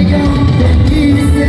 gigante,